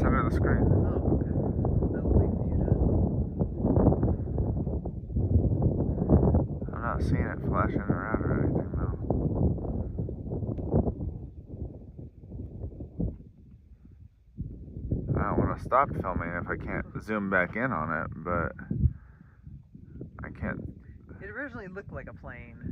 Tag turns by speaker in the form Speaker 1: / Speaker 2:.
Speaker 1: camera. It's the of the screen.
Speaker 2: Oh, okay. I'll wait for you to.
Speaker 1: I'm not seeing it flashing around or anything though. I don't want to stop filming if I can't zoom back in on it, but I can't.
Speaker 2: It originally looked like a plane.